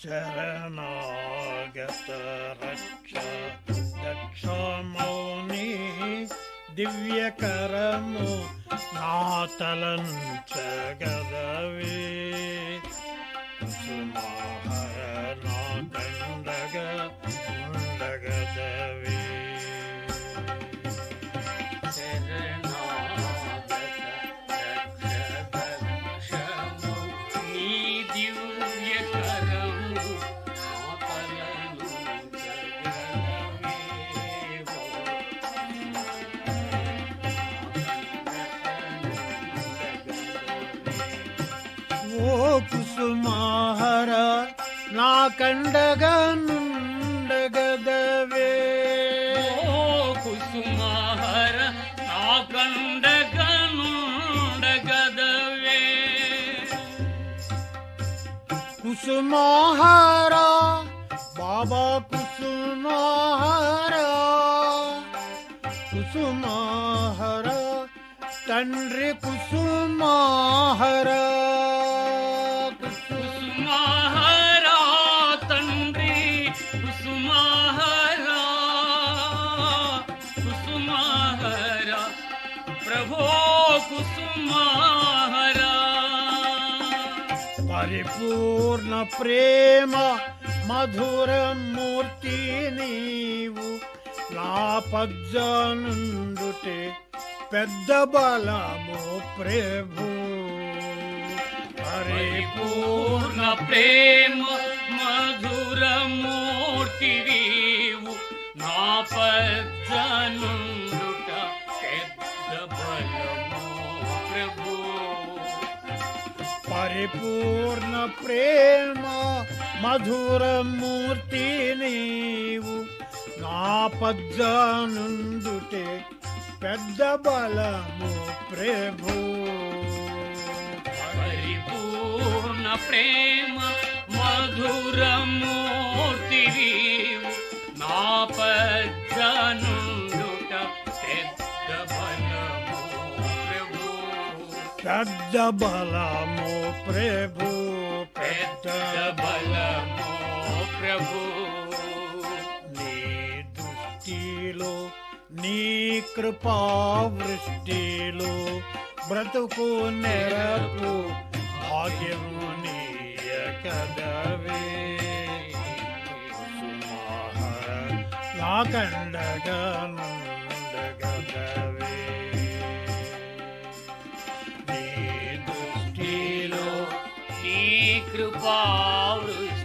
शरमागतरक्षम दिव्यकरं नातलं च गदवे। गदवेदण्डग ओ कुसुमाहर नान्द गण्डगदवेसुमाण्डगदवे कुसुमाहार बाबा कुसुमाहार कुसुमाहार कुसुमाहर పరిపూర్ణ ప్రేమ మధుర మూర్తి నీవు. నా పజ్జనుండుటే పెద్ద బలము ప్రభు. పరిపూర్ణ ప్రేమ పరిపూర్ణ ప్రేమ మధుర మూర్తి నీవు నా పజ్జనుండుటే పెద్ద బలము ప్రభు పరిపూర్ణ ప్రేమ మధుర మూర్తివీవు నా పద్దనుండుట పెద్ద బలము ప్రభు పెద్ద బలము ప్రభు. నీ దృష్టిలో నీ కృపా వృష్టిలో బ్రతుకు నెరకు భాగ్యము నీ కదవే. నా కండగా కృపావృష్టిలో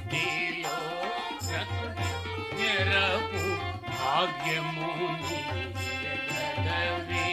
నెరపు భాగ్యము నీయగదవే.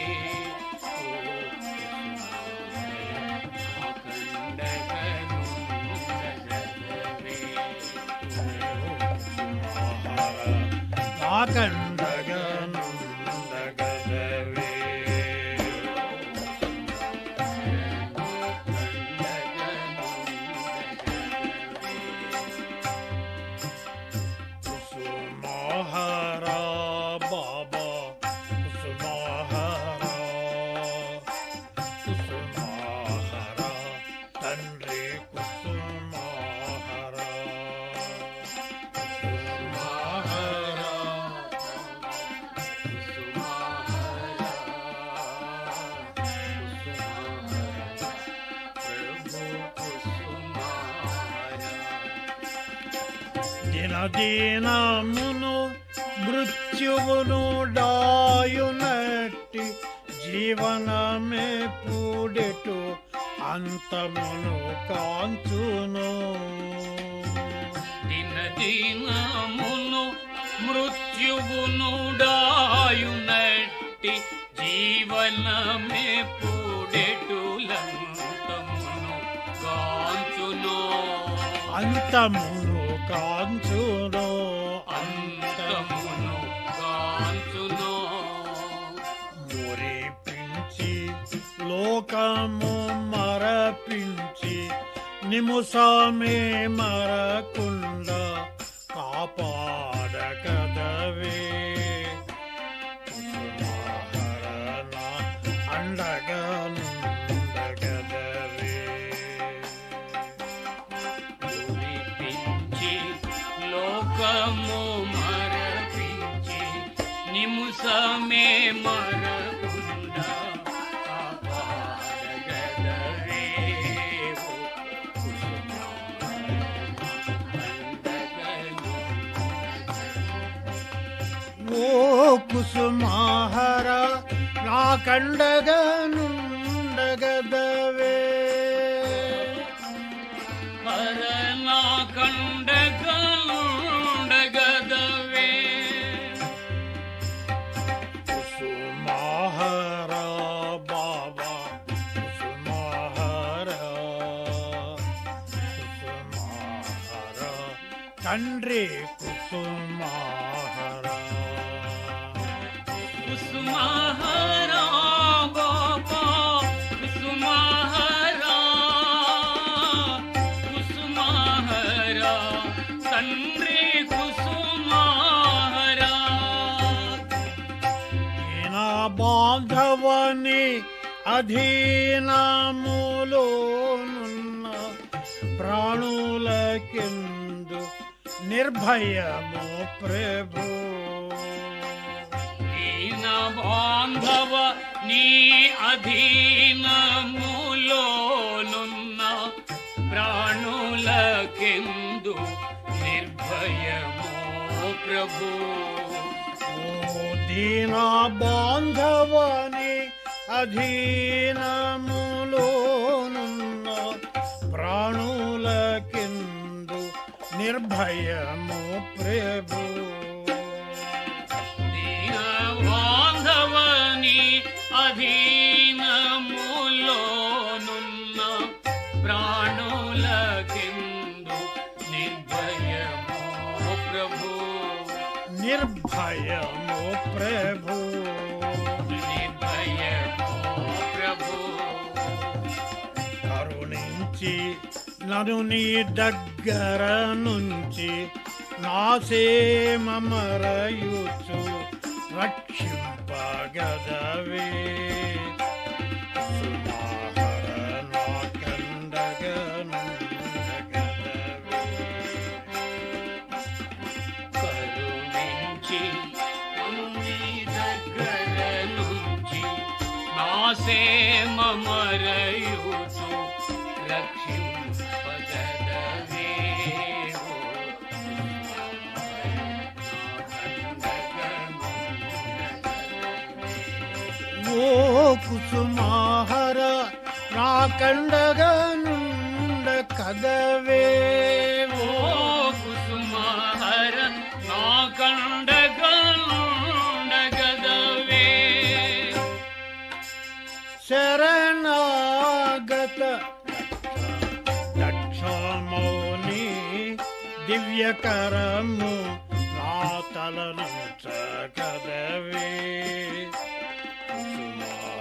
దినదినమును మృత్యువును డాయునట్టి జీవనమే పూడెటు అంతమును కాంచును. దిన దినమును మృత్యువును డాయునట్టి జీవనమే పూడెటులంతమును గాంచును అంతమును కాంచును అంతమును అంతమును గాంచును మురిపించి లోకము మరపించి నిముసమే మరకుండా. मो मर पीछे निमुस में मर कुंडा। ഓ കുസുമാഹര നാ കണ്ടകനുണ്ടകദ తండ్రి బాంధవని అధీనములోనున్న ప్రాణులకెందు నిర్భయము ప్రభు. దీన బాంధవ నీ అధీనములోనున్న ప్రాణులకెందు నిర్భయము ప్రభు. దీన బాంధవని అధీనములోనున్న నిర్భయము ప్రభు. బాంధవని అధీనములోనున్న ప్రాణులకెందు నిర్భయము ప్రభు. నిర్భయము ప్రభు. నన్ను నీ దగ్గర నుంచి నాసేమరయుచు రక్షింపగదవే సుమాహర కుసుమాహర నా కండగనుండ కదవే ఓ కుసుమహర నా కండగలుండగదవే శరణాగత దక్షమౌని దివ్యకరము నా తలను చకదవే కుసుమాహర